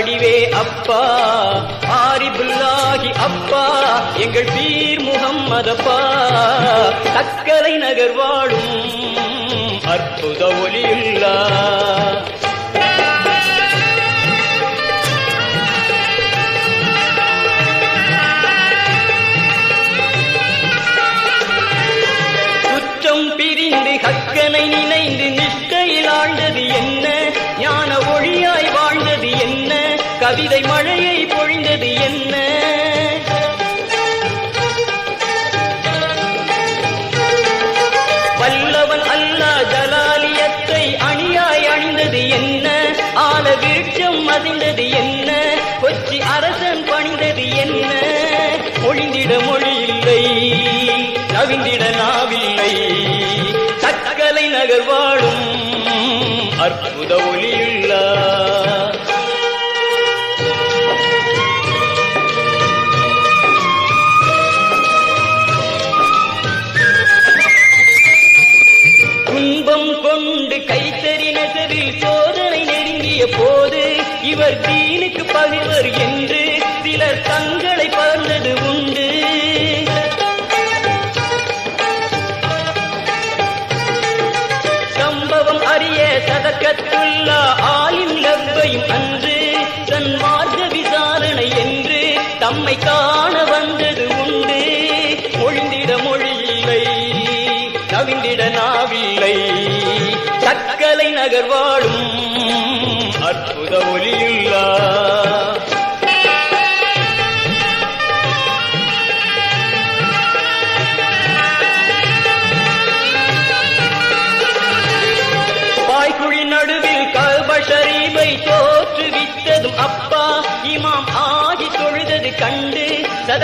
ஆடிவே அப்பா ஆரிபுல்லாகி அப்பா எங்கள் பீர் முகம்மதப்பா தக்கலை நகர் வாழும் அற்புத ஒளியுள்ளா. குற்றம் பிரிந்து கக்கனை நினைந்து நிஷ்டையில் ஆண்டது என் கவிதை மழையை பொழிந்தது என்ன? வல்லவன் அல்லா ஜலாலியத்தை அணியாய் அணிந்தது என்ன? ஆல வீழ்ச்சம் மதிந்தது என்ன? கொச்சி அரசன் பணிந்தது என்ன? ஒழிந்திட மொழி இல்லை நவிந்திட நாவில்லை. சக்கலை நகர் வாழும் அற்புத ஒளியுள்ளா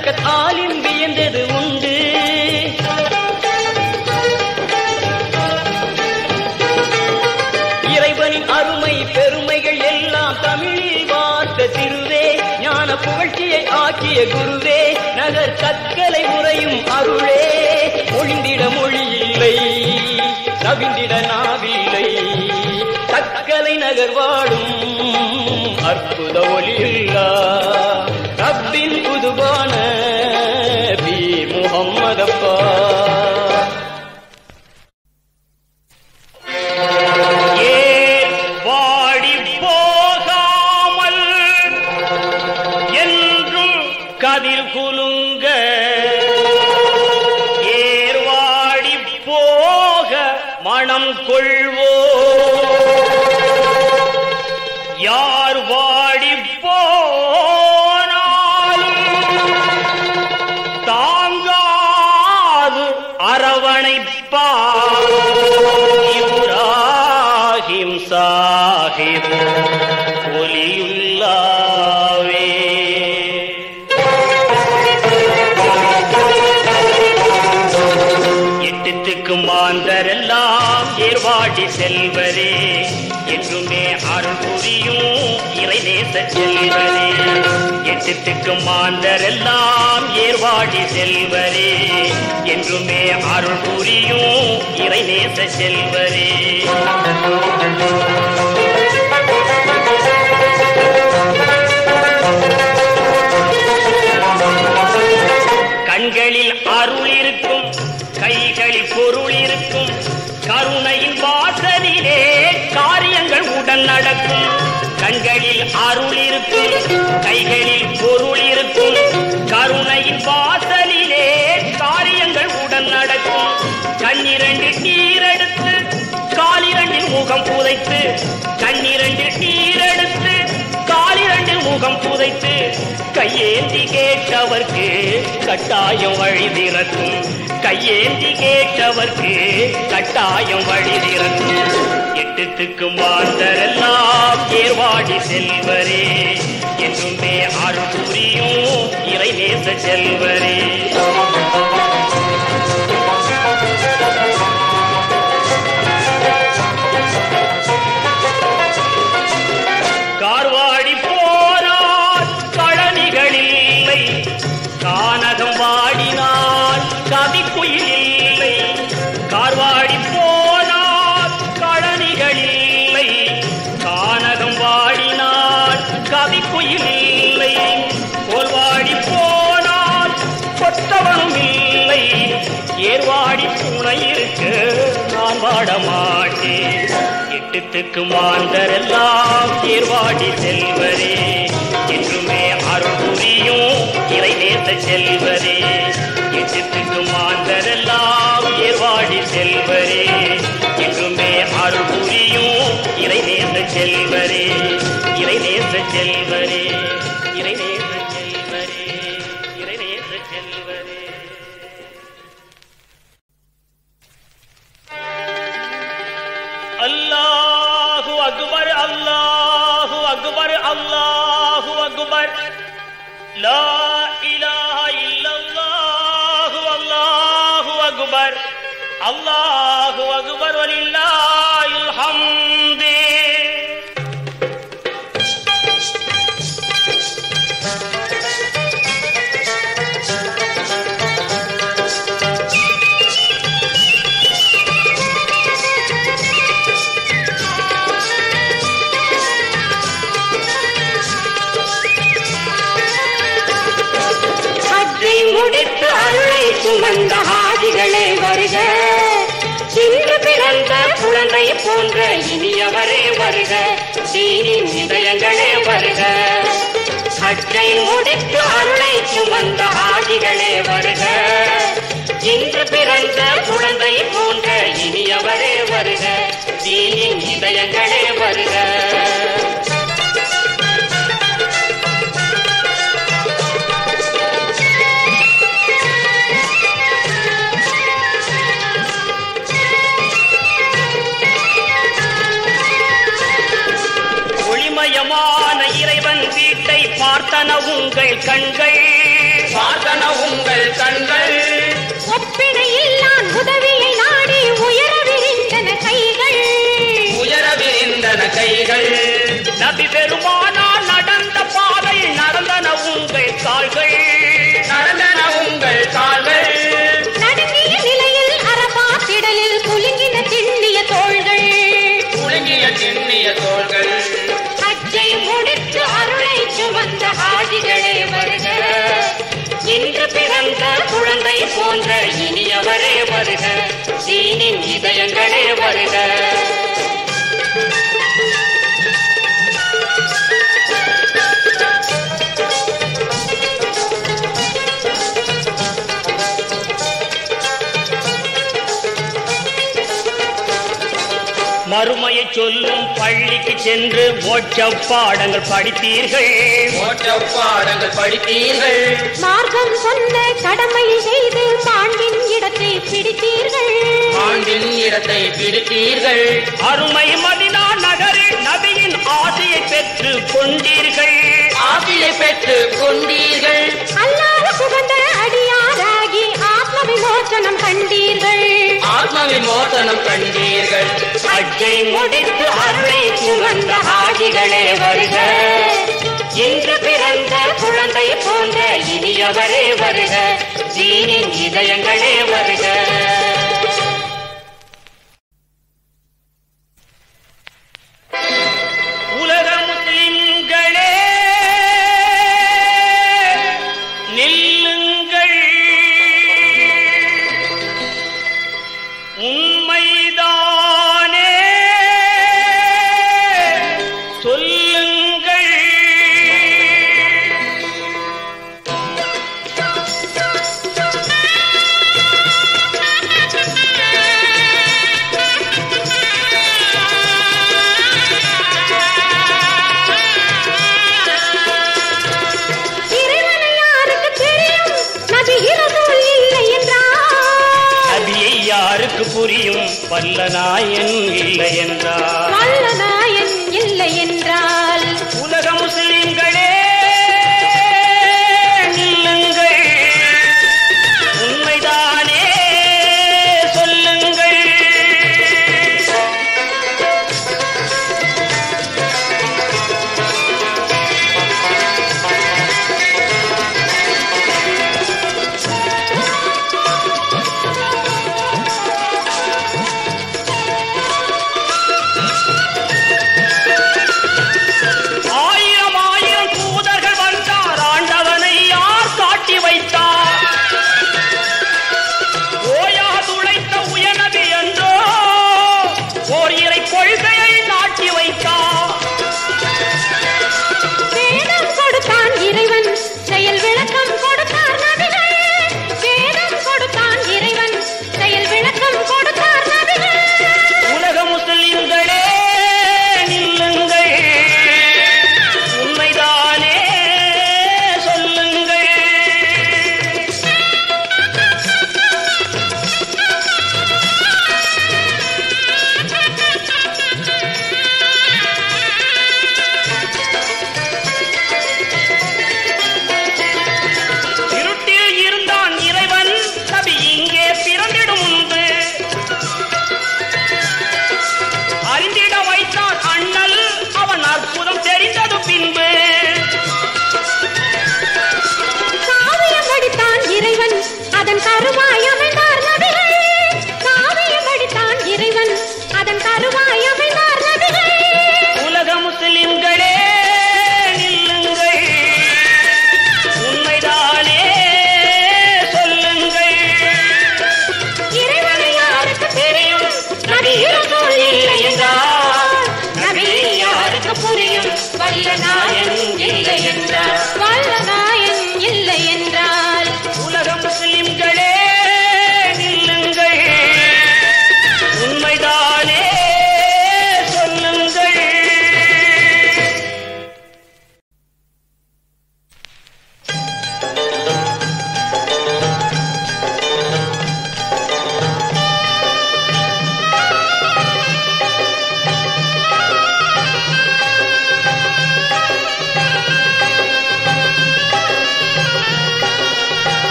சதக்கத் ஆலிம் வியந்தது உண்டு. இறைவனின் அருமை பெருமைகள் எல்லாம் தமிழில் வார்த்த திருவே ஞான புகழ்ச்சியை ஆக்கிய குருவே நகர் கற்களை உரையும் அருளே. ஒழிந்திட மொழி இல்லை கவிந்திட நாவில்லை கற்களை நகர் வாடும் அற்புத ஒளியில்லா மனம் கொள்வோ யார் வா எட்டுத்துக்கு மாந்தரெல்லாம் ஏர்வாடி செல்வரே. என்றுமே அருள் புரியும் இறைநேச செல்வரே. எட்டுத்துக்கு மாந்தரெல்லாம் ஏர்வாடி செல்வரே. என்றுமே அருள் புரியும் இறைநேச செல்வரே. கண்களில் அருள் இருக்கும் கைகளில் பொருள் இருக்கும். கருணையின் வாசலிலே காரியங்கள் உடன் நடக்கும். கண்களில் அருள் இருக்கும். கைகளில் பொருள் இருக்கும். கருணையின் வாசலிலே காரியங்கள் உடன் நடக்கும். கண்ணிரண்டில் நீரெடுத்து காலிரண்டில் முகம் புதைத்து புதைத்து கையேந்தி கேட்டவர்க்கு கட்டாயம் வழி திறக்கும். கையேந்தி கேட்டவர்க்கு கட்டாயம் வழி திறக்கும். எட்டுத்துக்கும் வாழ்ந்தரெல்லாம் ஏர்வாடி செல்வரே. என்றுமே அருள் புரியும் இறைநேச செல்வரே. ஏர்வாடி நான் வாட மாட்டேன் எட்டுத்துக்கு மாந்தரெல்லாம் ஏர்வாடி செல்வரே. என்றுமே அருள் புரியும் இறை நேச செல்வரே. எட்டுத்துக்கு மாந்தரெல்லாம் ஏர்வாடி செல்வரே. என்றுமே அருள் புரியும் இறை நேச செல்வரே. இறை நேச செல்வரே. இலாஹ அல்லாஹு அகுபர் அல்லாஹு அகுபர் வலில்லாஹில் ஹஜ்ஜை அருளை சுமந்த ஆதிகளே வருக. சிறு பிறந்த குழந்தை போன்ற இனியவரே வருக. தீனின் இதயங்களே வருக. சற்றை முடித்து அருளை சுமந்த ஆதிகளே வருக. இன்று பிறந்த குழந்தை போன்ற இனியவரே வருக. தீனின் இதயங்களே வருக. நபி பெருமானால் நடந்த பாதை நடந்தன உங்கள் கால்கள். நடந்தன உங்கள் கால்கள். நடுங்கிய நிலையில் அரபா திடலில் குலுங்கின திண்ணிய தோள்கள். குலுங்கிய திண்ணிய தோள்கள். ஹஜ்ஜை முடித்து அருளை சுமந்த ஹாஜிகளே வருக. இன்று பிறந்த குழந்தை போன்ற இனியவரே வருக. சீனின் இதயங்களே வருக. மறுமையை சொல்லும் பள்ளிக்கு சென்று மோட்ச பாடங்கள் படித்தீர்கள். மோட்ட பாடங்கள் படித்தீர்கள். மார்க்கம் சொன்ன கடமையை செய்து மாண்பின் இடத்தை பிடித்தீர்கள். ஆண்டின் இடத்தை பிடித்தீர்கள். அருமை மதினா நகரில் நபியின் ஆசையை பெற்று கொண்டீர்கள். ஆசியை பெற்று கொண்டீர்கள். அல்லாத புகந்த அடியாராகி ஆத்ம விமோசனம் கண்டீர்கள். ஆத்ம விமோசனம் கண்டீர்கள். அஜை முடித்து அருளை சுமந்த ஹாஜிகளே வருக. இன்று பிறந்த குழந்தை போன்ற இனியவரே வருக. தீனின் இதயங்களே வருக. புரியும் வல்ல நாயன் இல்லை என்றார்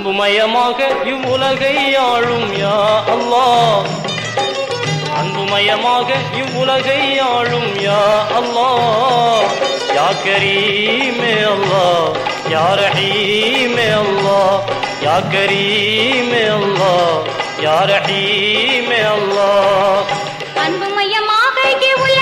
அன்புமயமாக இவ்வுலகை ஆளும் யா அல்லாஹ். அன்புமயமாக இவ்வுலகை ஆளும் யா அல்லா யா கரீமே அல்லா யா ரஹீமே அல்லா யா கரீமே அல்லா யா ரஹீமே அல்லாஹ். அன்புமயமாக உலகை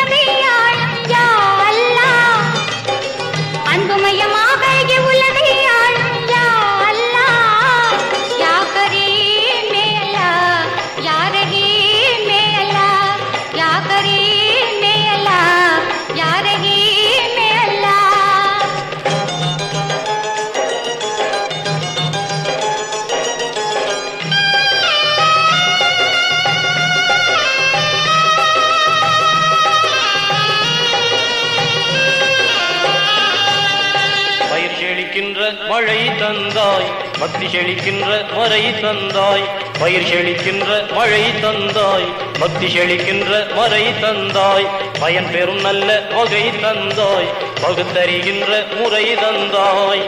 தந்தாய் பக்தி செழிக்கின்ற மறை தந்தாய் பயிர் செழிக்கின்ற மழை தந்தாய் பக்தி செழிக்கின்ற மறை தந்தாய் பயன் பெறும் நல்ல வகை தந்தாய் பகுத்தறிகின்ற முறை தந்தாய்.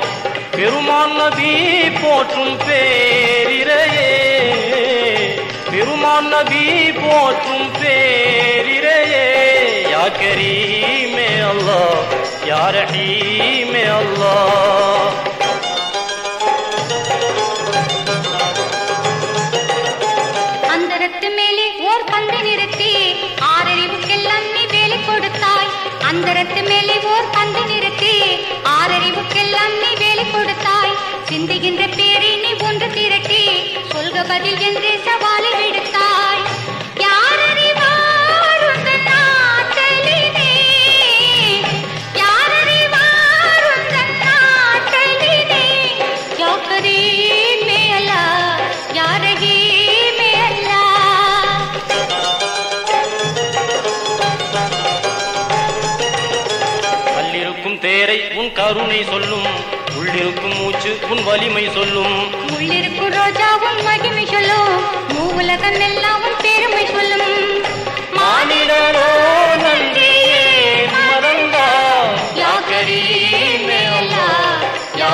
பெருமான் நபி போற்றும் பேரிரையே பெருமான் நபி போற்றும் பேரிரையே யா கரீமே அல்லா யா ரஹீமே அல்லா அந்தரத்து மேலே ஓர் பந்தை நிறுத்தி. ஆறறிவுக்கெல்லாம் நீ வேலை கொடுத்தாய். சிந்துகின்ற பேரை நீ ஒன்று திரட்டி. சொல்க பதில் என்று சவாலை விடு. உன் கருணை சொல்லும். உள்ளிருக்கும் மூச்சு உன் வலிமை சொல்லும். உள்ளிருக்கும் ரோஜாவும் மகிமை சொல்லும். மூவுலகம் எல்லாம் உன் பெருமை சொல்லும். மானிடனோ நன்றியே மறந்தா. யா கரீமே அல்லாஹ் யா